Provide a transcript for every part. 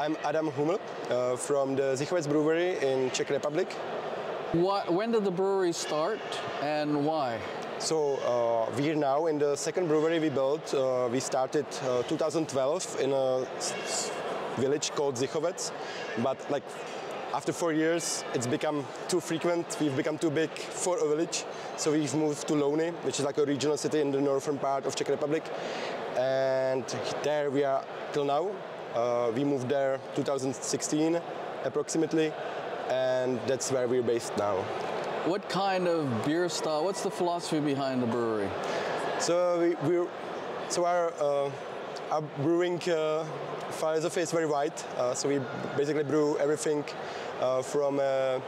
I'm Adam Huml uh, from the Zichovec Brewery in Czech Republic. What, when did the brewery start and why? So uh, we're now in the second brewery we built. Uh, we started uh, 2012 in a village called Zichovec, but like after four years, it's become too frequent. We've become too big for a village, so we've moved to Louny, which is like a regional city in the northern part of Czech Republic, and there we are till now. Uh, we moved there 2016 approximately, and that's where we're based now. What kind of beer style, what's the philosophy behind the brewery? So we, we're so our uh, our brewing uh, philosophy is very wide. Uh, so we basically brew everything uh, from uh, uh,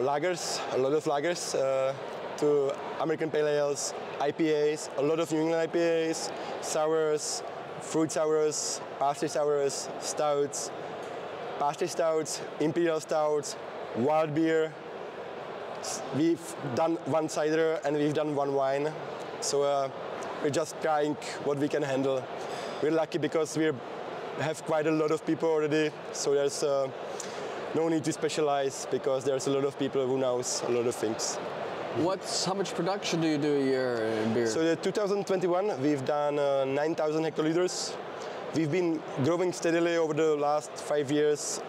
lagers, a lot of lagers, uh, to American pale ales, IPAs, a lot of New England IPAs, sours, fruit sours, pastry sours, stouts, pastry stouts, imperial stouts, wild beer, we've done one cider and we've done one wine. So uh, we're just trying what we can handle. We're lucky because we have quite a lot of people already. So there's uh, no need to specialize because there's a lot of people who knows a lot of things. What's, how much production do you do a year in beer? So the 2021 we've done uh, 9,000 hectoliters. We've been growing steadily over the last five years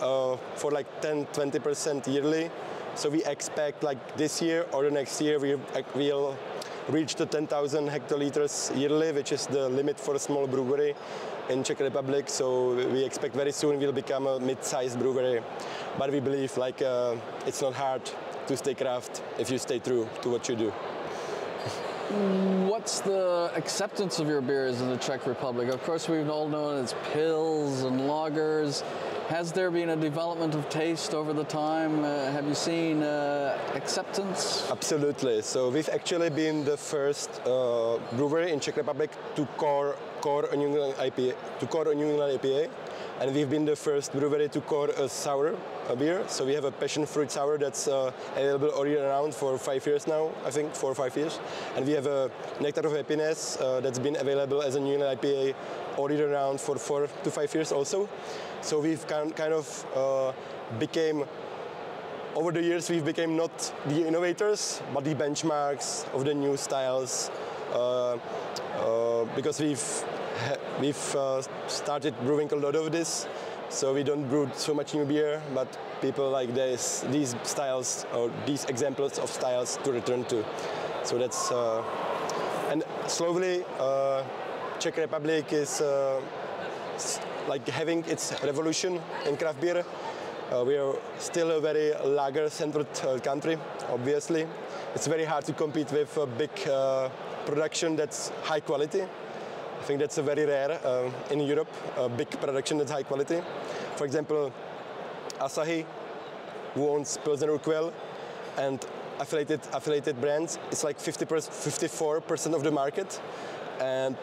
uh, for like 10, 20% yearly. So we expect like this year or the next year we, we'll reach the 10,000 hectoliters yearly, which is the limit for a small brewery in Czech Republic. So we expect very soon we'll become a mid-sized brewery. But we believe like uh, it's not hard to stay craft if you stay true to what you do. What's the acceptance of your beers in the Czech Republic? Of course, we've all known it's pills and lagers. Has there been a development of taste over the time? Uh, have you seen uh, acceptance? Absolutely. So we've actually been the first uh, brewery in Czech Republic to core core a New England IPA, to core a New England IPA, and we've been the first brewery to core a sour a beer. So we have a passion fruit sour that's uh, available all year round for five years now, I think, four or five years. And we have a nectar of happiness uh, that's been available as a New IPA all year round for four to five years also. So we've kind kind of uh, became over the years we've become not the innovators but the benchmarks of the new styles uh, uh, because we've we've uh, started brewing a lot of this so we don't brew so much new beer but people like this these styles or these examples of styles to return to so that's uh, and slowly uh, Czech Republic is uh, like having its revolution in craft beer uh, we are still a very lager-centered uh, country, obviously. It's very hard to compete with a big uh, production that's high quality. I think that's a very rare uh, in Europe, a big production that's high quality. For example, Asahi, who owns Pilsner Urquell, and affiliated, affiliated brands, it's like 50 54% of the market. And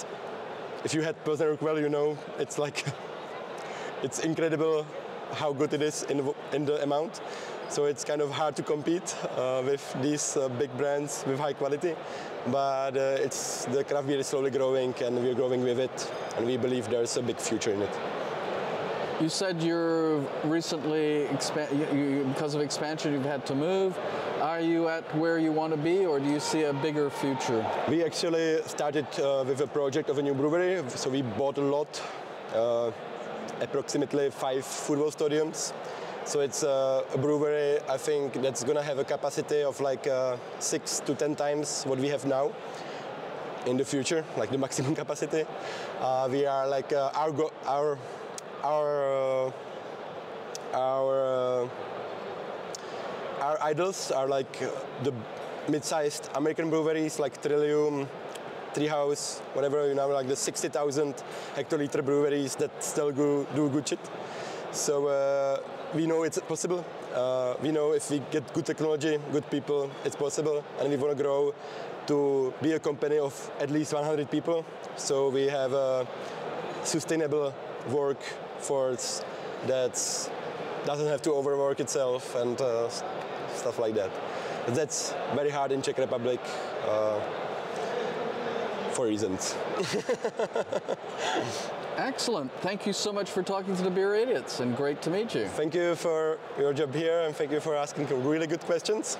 if you had Pilsner Urquell, you know it's like, it's incredible how good it is in the, in the amount. So it's kind of hard to compete uh, with these uh, big brands with high quality. But uh, it's the craft beer is slowly growing, and we're growing with it, and we believe there's a big future in it. You said you're recently you, you, because of expansion you've had to move. Are you at where you want to be, or do you see a bigger future? We actually started uh, with a project of a new brewery, so we bought a lot uh, approximately five football stadiums. So it's uh, a brewery, I think, that's going to have a capacity of like uh, six to ten times what we have now in the future, like the maximum capacity. Uh, we are like uh, our our our uh, our uh, our idols are like the mid-sized American breweries like Trillium, Treehouse, whatever, you know, like the 60,000 hectoliter breweries that still go, do good shit. So uh, we know it's possible. Uh, we know if we get good technology, good people, it's possible. And we want to grow to be a company of at least 100 people. So we have a sustainable workforce that doesn't have to overwork itself and uh, stuff like that. That's very hard in Czech Republic. For reasons. Excellent. Thank you so much for talking to the Beer Idiots and great to meet you. Thank you for your job here and thank you for asking really good questions.